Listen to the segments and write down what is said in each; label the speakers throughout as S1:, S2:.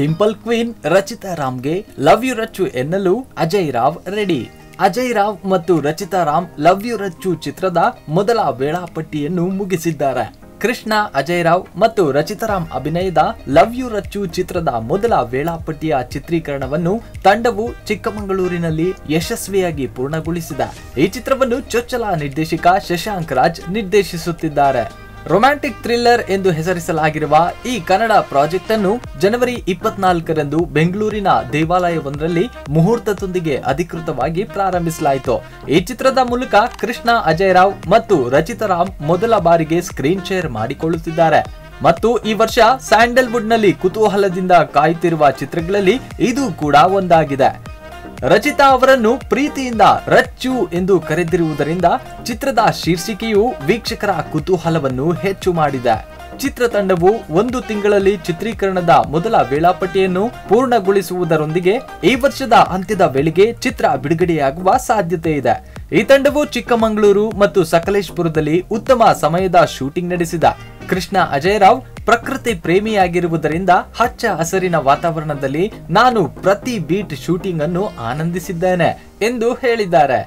S1: Dimple queen Rachita ರಾಮ್ಗೆ love you Rachchu ಎನ್ನಲು Ajay Rao ready Ajay Rao ಮತ್ತು ರಚಿತಾ ರಾಮ್ ಲವ್ ಯು ರಚ್ಚು ಚಿತ್ರದ ಮೊದಲ ವೇಳಾಪಟ್ಟಿಯನ್ನು ಮುಗಿಸಿದ್ದಾರೆ. ಕೃಷ್ಣ, ಅಜಯ್ ರಾವ್ ಮತ್ತು ರಚಿತಾರಾಮ್ ಅಭಿನಯದ ಲವ್ ಯು ರಚ್ಚು ಚಿತ್ರದ ಮೊದಲ ವೇಳಾಪಟ್ಟಿಯ ಚಿತ್ರೀಕರಣವನ್ನು ತಂಡವು ಚಿಕ್ಕಮಗಳೂರಿನಲ್ಲಿ ಯಶಸ್ವಿಯಾಗಿ ಪೂರ್ಣಗೊಳಿಸಿದೆ. ಈ ಚಿತ್ರವನ್ನು ಚೊಚ್ಚಲ ನಿರ್ದೇಶಕ ಶಶಾಂಕ್ ರಾಜ್ ನಿರ್ದೇಶಿಸುತ್ತಿದ್ದಾರೆ. ರೊಮ್ಯಾಂಟಿಕ್ ಥ್ರಿಲ್ಲರ್ ಎಂದು ಹೆಸರಿಸಲಾಗಿರುವ ಈ ಕನ್ನಡ ಪ್ರಾಜೆಕ್ಟ್ ಅನ್ನು ಜನವರಿ ಇಪ್ಪತ್ನಾಲ್ಕರಂದು ಬೆಂಗಳೂರಿನ ದೇವಾಲಯವೊಂದರಲ್ಲಿ ಮುಹೂರ್ತದೊಂದಿಗೆ ಅಧಿಕೃತವಾಗಿ ಪ್ರಾರಂಭಿಸಲಾಯಿತು. ಈ ಚಿತ್ರದ ಮೂಲಕ ಕೃಷ್ಣ, ಅಜಯ್ ರಾವ್ ಮತ್ತು ರಚಿತಾರಾಮ್ ಮೊದಲ ಬಾರಿಗೆ ಸ್ಕ್ರೀನ್ ಶೇರ್ ಮಾಡಿಕೊಳ್ಳುತ್ತಿದ್ದಾರೆ. ಮತ್ತು ಈ ವರ್ಷ ಸ್ಯಾಂಡಲ್ವುಡ್ನಲ್ಲಿ ಕುತೂಹಲದಿಂದ ಕಾಯುತ್ತಿರುವ ಚಿತ್ರಗಳಲ್ಲಿ ಇದು ಕೂಡ ಒಂದಾಗಿದೆ. ರಚಿತಾ ಅವರನ್ನು ಪ್ರೀತಿಯಿಂದ ರಚ್ಚು ಎಂದು ಕರೆದಿರುವುದರಿಂದ ಚಿತ್ರದ ಶೀರ್ಷಿಕೆಯು ವೀಕ್ಷಕರ ಕುತೂಹಲವನ್ನು ಹೆಚ್ಚು ಮಾಡಿದೆ. ಚಿತ್ರತಂಡವು ಒಂದು ತಿಂಗಳಲ್ಲಿ ಚಿತ್ರೀಕರಣದ ಮೊದಲ ವೇಳಾಪಟ್ಟಿಯನ್ನು ಪೂರ್ಣಗೊಳಿಸುವುದರೊಂದಿಗೆ ಈ ವರ್ಷದ ಅಂತ್ಯದ ವೇಳೆಗೆ ಚಿತ್ರ ಬಿಡುಗಡೆಯಾಗುವ ಸಾಧ್ಯತೆ ಇದೆ. ಈ ತಂಡವು ಚಿಕ್ಕಮಗಳೂರು ಮತ್ತು ಸಕಲೇಶ್ಪುರದಲ್ಲಿ ಉತ್ತಮ ಸಮಯದ ಶೂಟಿಂಗ್ ನಡೆಸಿದ ಕೃಷ್ಣ ಅಜಯ್ ರಾವ್ ಪ್ರಕೃತಿ ಪ್ರೇಮಿಯಾಗಿರುವುದರಿಂದ ಹಚ್ಚ ಹಸಿರಿನ ವಾತಾವರಣದಲ್ಲಿ ನಾನು ಪ್ರತಿ ಬೀಟ್ ಶೂಟಿಂಗ್ ಅನ್ನು ಆನಂದಿಸಿದ್ದೇನೆ ಎಂದು ಹೇಳಿದ್ದಾರೆ.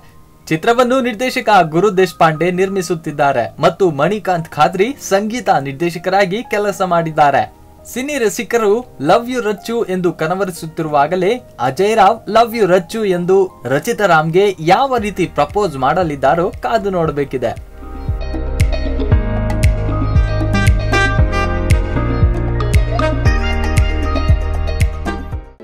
S1: ಚಿತ್ರವನ್ನು ನಿರ್ದೇಶಕ ಗುರು ದೇಶಪಾಂಡೆ ನಿರ್ಮಿಸುತ್ತಿದ್ದಾರೆ ಮತ್ತು ಮಣಿಕಾಂತ್ ಖಾದ್ರಿ ಸಂಗೀತ ನಿರ್ದೇಶಕರಾಗಿ ಕೆಲಸ ಮಾಡಿದ್ದಾರೆ. ಸಿನಿ ರಸಿಕರು ಲವ್ ಯು ರಚ್ಚು ಎಂದು ಕನವರಿಸುತ್ತಿರುವಾಗಲೇ ಅಜಯ್ ರಾವ್ ಲವ್ ಯು ರಚ್ಚು ಎಂದು ರಚಿತಾರಾಮ್ಗೆ ಯಾವ ರೀತಿ ಪ್ರಪೋಸ್ ಮಾಡಲಿದ್ದಾರೋ ಕಾದು ನೋಡಬೇಕಿದೆ.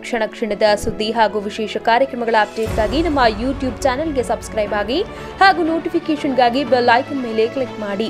S2: ಕ್ಷಣ ಕ್ಷಣದ ಸುದ್ದಿ ಹಾಗೂ ವಿಶೇಷ ಕಾರ್ಯಕ್ರಮಗಳ ಅಪ್ಡೇಟ್ಗಾಗಿ ನಮ್ಮ ಯೂಟ್ಯೂಬ್ ಚಾನೆಲ್ಗೆ ಸಬ್ಸ್ಕ್ರೈಬ್ ಆಗಿ ಹಾಗೂ ನೋಟಿಫಿಕೇಷನ್ಗಾಗಿ ಬೆಲ್ ಐಕನ್ ಮೇಲೆ ಕ್ಲಿಕ್ ಮಾಡಿ.